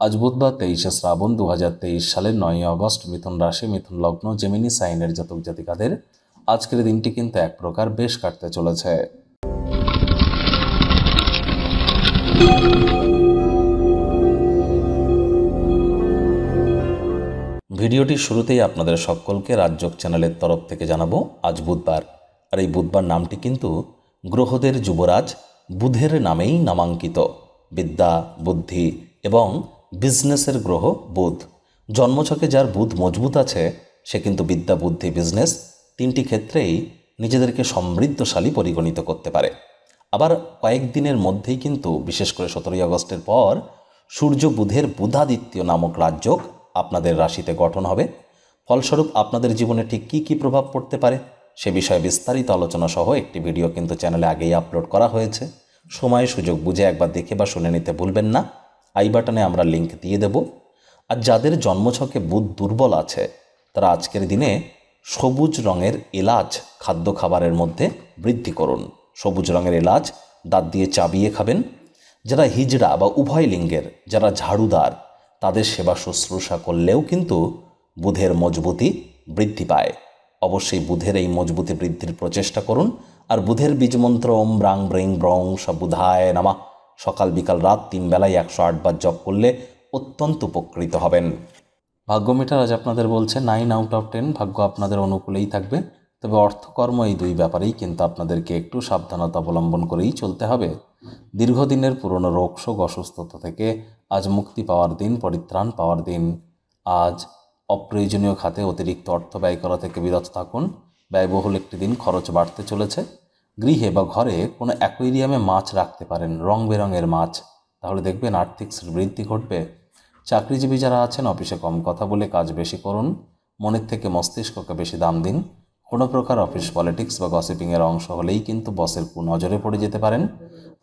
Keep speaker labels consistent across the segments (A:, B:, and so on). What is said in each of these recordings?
A: আজ বুধবার তেইশে শ্রাবণ দু হাজার তেইশ সালের নয়ই আগস্ট মিথুন রাশি, মিথুন লগ্ন, জেমিনি সাইনের জাতক জাতিকাদের আজকের দিনটি কিন্তু এক প্রকার বেশ কাটতে চলেছে। ভিডিওটির শুরুতেই আপনাদের সকলকে রাজ্যক চ্যানেলের তরফ থেকে জানাব, আজ বুধবার। আর এই বুধবার নামটি কিন্তু গ্রহদের যুবরাজ বুধের নামেই নামাঙ্কিত। বিদ্যা, বুদ্ধি এবং বিজনেসের গ্রহ বুধ। জন্মছকে যার বুধ মজবুত আছে, সে কিন্তু বিদ্যা, বুদ্ধি বিজনেস তিনটি ক্ষেত্রেই নিজেদেরকে সমৃদ্ধশালী পরিগণিত করতে পারে। আবার কয়েকদিনের মধ্যেই কিন্তু, বিশেষ করে সতেরোই আগস্টের পর, সূর্য বুধের বুধাদিত্য নামক রাজ্যক আপনাদের রাশিতে গঠন হবে। ফলস্বরূপ আপনাদের জীবনে ঠিক কী কী প্রভাব পড়তে পারে, সে বিষয়ে বিস্তারিত আলোচনা সহ একটি ভিডিও কিন্তু চ্যানেলে আগেই আপলোড করা হয়েছে। সময়, সুযোগ বুঝে একবার দেখে বা শুনে নিতে ভুলবেন না। আই বাটনে আমরা লিঙ্ক দিয়ে দেব। আর যাদের জন্মছকে বুধ দুর্বল আছে, তারা আজকের দিনে সবুজ রঙের এলাচ খাদ্য খাবারের মধ্যে বৃদ্ধি করুন। সবুজ রঙের এলাচ দাঁত দিয়ে চাবিয়ে খাবেন। যারা হিজড়া বা উভয় লিঙ্গের, যারা ঝাড়ুদার, তাদের সেবা শুশ্রূষা করলেও কিন্তু বুধের মজবুতি বৃদ্ধি পায়। অবশ্যই বুধের এই মজবুতি বৃদ্ধির প্রচেষ্টা করুন। আর বুধের বীজমন্ত্র ওম ব্রাং ব্রিং ব্রং সবুধায় নামা। সকাল বিকাল রাত তিন বেলায় একশো আটবার জপ করলে অত্যন্ত উপকৃত হবেন। ভাগ্য মিটার আজ আপনাদের বলছে নাইন আউট অফ টেন ভাগ্য আপনাদের অনুকূলেই থাকবে। তবে অর্থকর্ম এই দুই ব্যাপারেই কিন্তু আপনাদেরকে একটু সাবধানতা অবলম্বন করেই চলতে হবে। দীর্ঘদিনের পুরনো রোগশোক অসুস্থতা থেকে আজ মুক্তি পাওয়ার দিন, পরিত্রাণ পাওয়ার দিন। আজ অপ্রয়োজনীয় খাতে অতিরিক্ত অর্থ ব্যয় করা থেকে বিরত থাকুন। ব্যয়বহুল একটি দিন খরচ বাড়তে চলেছে। গৃহে বা ঘরে কোনো অ্যাকোয়ারিয়ামে মাছ রাখতে পারেন, রং বেরঙের মাছ। তাহলে দেখবেন আর্থিক বৃদ্ধি ঘটবে। চাকরিজীবী যারা আছেন, অফিসে কম কথা বলে কাজ বেশি করুন। মনের থেকে মস্তিষ্ককে বেশি দাম দিন। কোনো প্রকার অফিস পলিটিক্স বা গসিপিংয়ের অংশ হলেই কিন্তু বসের নজরে পড়ে যেতে পারেন।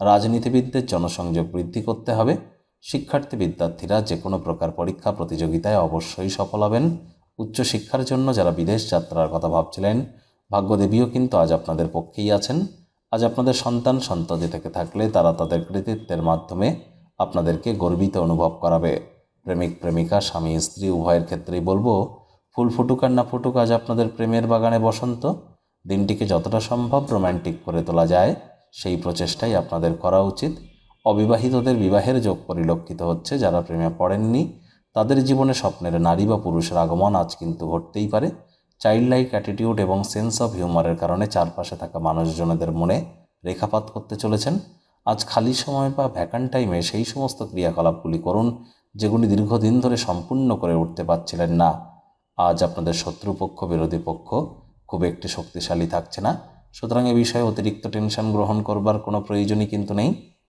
A: রাজনীতিবিদদের জনসংযোগ বৃদ্ধি করতে হবে। শিক্ষার্থী বিদ্যার্থীরা যে কোনো প্রকার পরীক্ষা প্রতিযোগিতায় অবশ্যই সফল হবেন। উচ্চশিক্ষার জন্য যারা বিদেশ যাত্রার কথা ভাবছিলেন ভাগ্যদেবীও কিন্তু আজ আপনাদের পক্ষেই আছেন। আজ আপনাদের সন্তান সন্ততি থেকে থাকলে তারা তাদের কৃতিত্বের মাধ্যমে আপনাদেরকে গর্বিত অনুভব করাবে। প্রেমিক, প্রেমিকা, স্বামী, স্ত্রী, উভয়ের ক্ষেত্রেই বলব, ফুল ফুটুক আর না ফুটুক আজ আপনাদের প্রেমের বাগানে বসন্ত। দিনটিকে যতটা সম্ভব রোম্যান্টিক করে তোলা যায়, সেই প্রচেষ্টাই আপনাদের করা উচিত। অবিবাহিতদের বিবাহের যোগ পরিলক্ষিত হচ্ছে, যারা প্রেমে পড়েননি, তাদের জীবনে স্বপ্নের নারী বা পুরুষের আগমন আজ কিন্তু ঘটতেই পারে। চাইল্ড লাইক অ্যাটিটিউড এবং সেন্স অফ হিউমারের কারণে চারপাশে থাকা মানুষজনেদের মনে রেখাপাত করতে চলেছেন। আজ খালি সময় বা ভ্যাকান্ট টাইমে সেই সমস্ত ক্রিয়াকলাপগুলি করুন যেগুলি দীর্ঘদিন ধরে সম্পূর্ণ করে উঠতে পারছিলেন না। আজ আপনাদের শত্রুপক্ষ, বিরোধী পক্ষ খুব একটি শক্তিশালী থাকছে না। সুতরাং এ বিষয়ে অতিরিক্ত টেনশন গ্রহণ করবার কোনো প্রয়োজনই কিন্তু নেই।